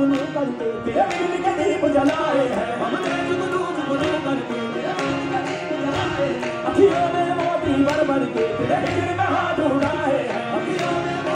अपने करके, तेरे दिल के दीप जलाए हैं। हमने जुगनू जुगनू करके, तेरे दिल के दीप जलाए अखियों में मोती भर भर के, तेरे